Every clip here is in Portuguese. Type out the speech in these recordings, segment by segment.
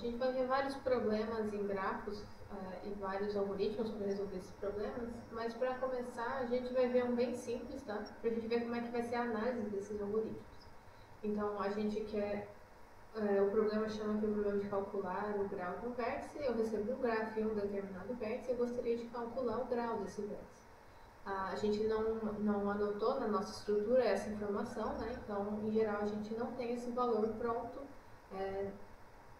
gente vai ver vários problemas em grafos uh, e vários algoritmos para resolver esses problemas, mas para começar a gente vai ver um bem simples, tá? Para a gente ver como é que vai ser a análise desses algoritmos. Então a gente quer, uh, o problema chama aqui o problema de calcular o grau de um vértice, eu recebo um grafo em um determinado vértice e eu gostaria de calcular o grau desse vértice. A gente não, não anotou na nossa estrutura essa informação, né? então em geral a gente não tem esse valor pronto é,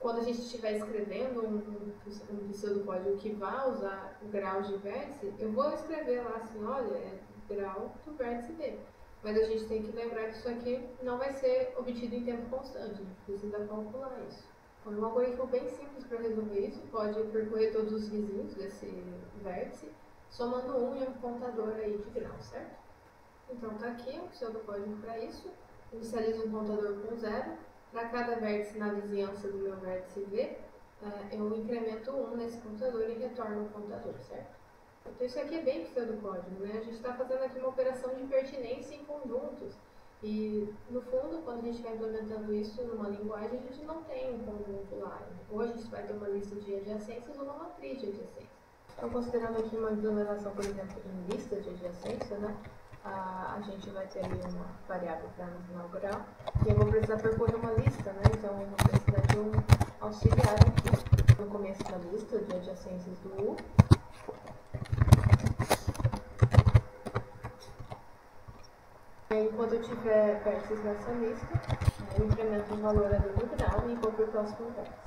quando a gente estiver escrevendo um, um, pseudocódigo que vai usar o grau de vértice, eu vou escrever lá assim, olha, é grau do vértice B. Mas a gente tem que lembrar que isso aqui não vai ser obtido em tempo constante, a gente precisa calcular isso. Então, um algoritmo bem simples para resolver isso, pode percorrer todos os vizinhos desse vértice, somando um e um contador aí de grau, certo? Então tá aqui o pseudocódigo para isso, inicializa um contador com zero, para cada vértice na vizinhança do meu vértice V, é, eu incremento 1 nesse computador e retorno o computador, certo? Então isso aqui é bem pseudocódigo, né? A gente está fazendo aqui uma operação de pertinência em conjuntos. E, no fundo, quando a gente vai implementando isso numa linguagem, a gente não tem um conjunto lá. Ou a gente vai ter uma lista de adjacências ou uma matriz de adjacências. Então, considerando aqui uma implementação, por exemplo, em lista de adjacência, né? A, gente vai ter ali uma variável para o grau. E eu vou precisar percorrer uma lista, né? Então eu vou precisar de um auxiliar aqui no começo da lista de adjacências do U. Enquanto eu tiver vértices nessa lista, eu incremento o valor ali no grau e vou para o próximo vértice.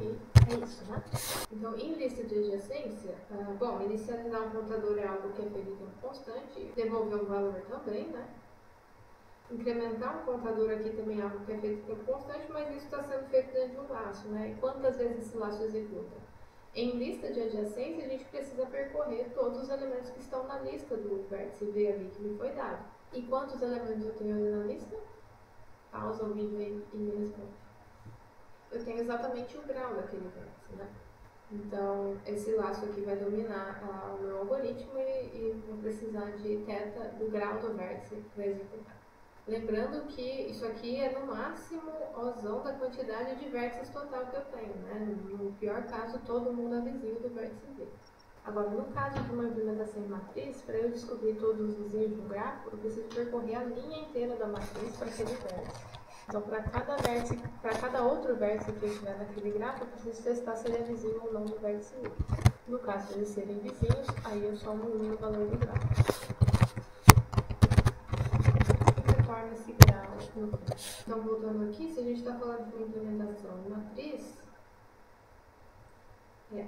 E é isso, né? Então, em lista de adjacência, uh, bom, inicializar um contador é algo que é feito em tempo constante, devolver um valor também, né? Incrementar um contador aqui também é algo que é feito em tempo constante, mas isso está sendo feito dentro de um laço, né? E quantas vezes esse laço executa? Em lista de adjacência, a gente precisa percorrer todos os elementos que estão na lista do vértice V ali que me foi dado. E quantos elementos eu tenho ali na lista? Pausa o vídeo e me responde. Eu tenho exatamente o grau daquele vértice, né? Então, esse laço aqui vai dominar ah, o meu algoritmo e, e vou precisar de teta do grau do vértice para executar. Lembrando que isso aqui é no máximo ozão da quantidade de vértices total que eu tenho, né? No pior caso, todo mundo é vizinho do vértice V. Agora, no caso de uma implementação em matriz, para eu descobrir todos os vizinhos de um gráfico, eu preciso percorrer a linha inteira da matriz para aquele vértice. Então, para cada vértice, para cada outro vértice que eu tiver naquele gráfico, eu preciso testar se ele é vizinho ou não do vértice 1. No caso de eles serem vizinhos, aí eu somo 1 no valor do grau. Então, voltando aqui, se a gente está falando de uma implementação em matriz,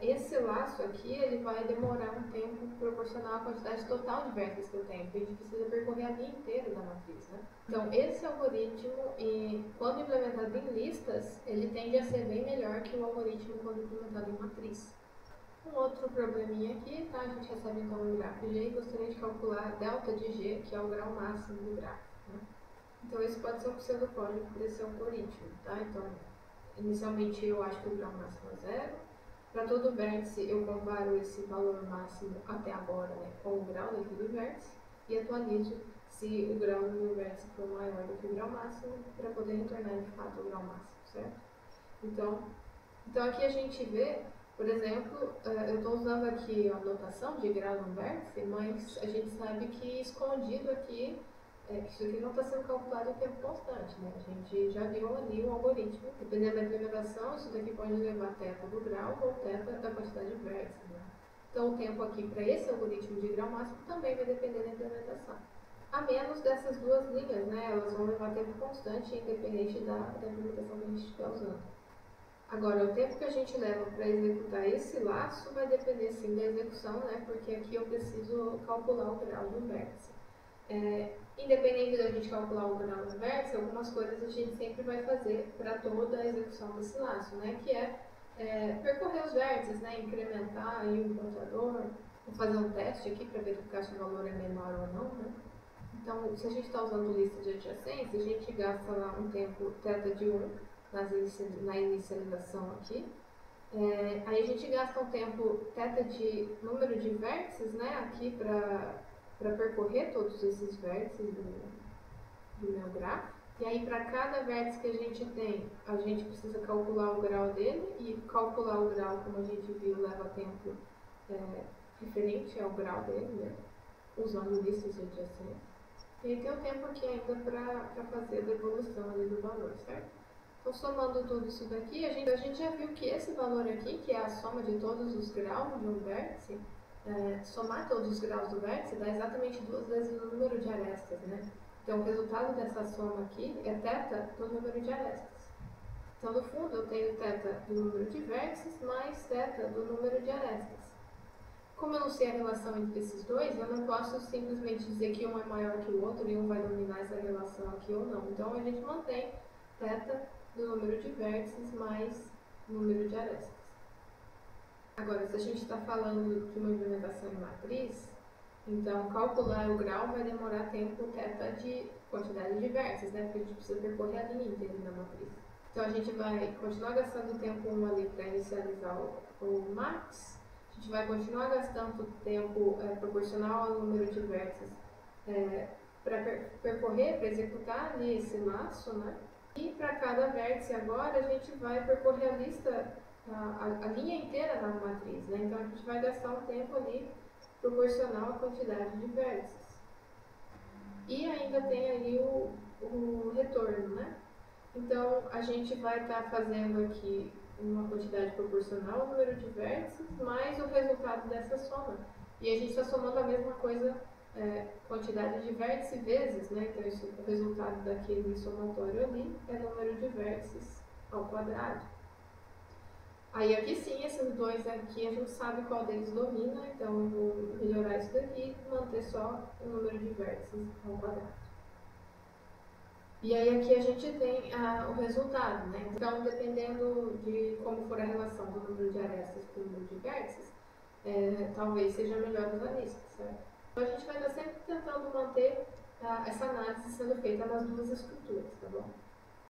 esse laço aqui, ele vai demorar um tempo proporcional à quantidade total de vértices que eu tenho, porque a gente precisa percorrer a linha inteira da matriz, né? Então, esse algoritmo, e, quando implementado em listas, ele tende a ser bem melhor que o algoritmo quando implementado em matriz. Um outro probleminha aqui, tá? A gente recebe então um gráfico G e gostaria de calcular delta de G, que é o grau máximo do gráfico, né? Então, esse pode ser um pseudocódigo desse algoritmo, tá? Então, inicialmente eu acho que o grau máximo é zero, para todo vértice, eu comparo esse valor máximo até agora né, com o grau daquele vértice e atualizo se o grau do meu vértice for maior do que o grau máximo para poder retornar de fato o grau máximo, certo? Então, então aqui a gente vê, por exemplo, eh, eu estou usando aqui a notação de grau no vértice, mas a gente sabe que escondido aqui é que isso aqui não está sendo calculado em tempo constante, né? A gente já viu ali o algoritmo, dependendo da implementação, isso daqui pode levar teta do grau ou teta da quantidade de vértices, né? Então o tempo aqui para esse algoritmo de grau máximo também vai depender da implementação. A menos dessas duas linhas, né? Elas vão levar tempo constante, independente da, da implementação que a gente estiver usando. Agora, o tempo que a gente leva para executar esse laço vai depender sim da execução, né? Porque aqui eu preciso calcular o grau do vértice. É, independente da gente calcular o grau vértice, algumas coisas a gente sempre vai fazer para toda a execução desse laço, né? Que é, é percorrer os vértices, né? Incrementar aí o contador, vou fazer um teste aqui para verificar se o valor é menor ou não, né? Então, se a gente está usando lista de adjacência, a gente gasta lá um tempo teta de 1 na inicialização aqui. É, aí a gente gasta um tempo teta de número de vértices, né, aqui para para percorrer todos esses vértices do, do meu gráfico. E aí, para cada vértice que a gente tem, a gente precisa calcular o grau dele, e calcular o grau, como a gente viu, leva tempo é, referente ao grau dele, né? usando listas adjacentes. E aí tem o tempo aqui ainda para fazer a devolução ali do valor, certo? Então, somando tudo isso daqui, a gente, a gente já viu que esse valor aqui, que é a soma de todos os graus de um vértice, é, somar todos os graus do vértice dá exatamente duas vezes o número de arestas, né? Então, o resultado dessa soma aqui é θ do número de arestas. Então, no fundo, eu tenho θ do número de vértices mais θ do número de arestas. Como eu não sei a relação entre esses dois, eu não posso simplesmente dizer que um é maior que o outro e um vai dominar essa relação aqui ou não. Então, a gente mantém θ do número de vértices mais número de arestas. Agora, se a gente está falando de uma implementação em matriz, então calcular o grau vai demorar tempo θ de quantidade de vértices, né? Porque a gente precisa percorrer a linha inteira da matriz. Então a gente vai continuar gastando tempo 1 ali para inicializar o, o max, a gente vai continuar gastando tempo é, proporcional ao número de vértices é, para per percorrer, para executar ali esse laço, né? E para cada vértice agora a gente vai percorrer a lista, a, a, linha inteira da matriz, né? Então a gente vai gastar um tempo ali proporcional à quantidade de vértices. E ainda tem aí o, o retorno, né? Então a gente vai estar tá fazendo aqui uma quantidade proporcional ao número de vértices mais o resultado dessa soma. E a gente está somando a mesma coisa é, quantidade de vértices vezes, né? Então, isso, o resultado daquele somatório ali é número de vértices ao quadrado. Aí aqui sim, esses dois aqui a gente sabe qual deles domina, então eu vou melhorar isso daqui e manter só o número de vértices ao quadrado. E aí aqui a gente tem ah, o resultado, né? Então, dependendo de como for a relação do número de arestas com o número de vértices, é, talvez seja melhor usar isso, certo? Então, a gente vai estar sempre tentando manter tá, essa análise sendo feita nas duas estruturas, tá bom?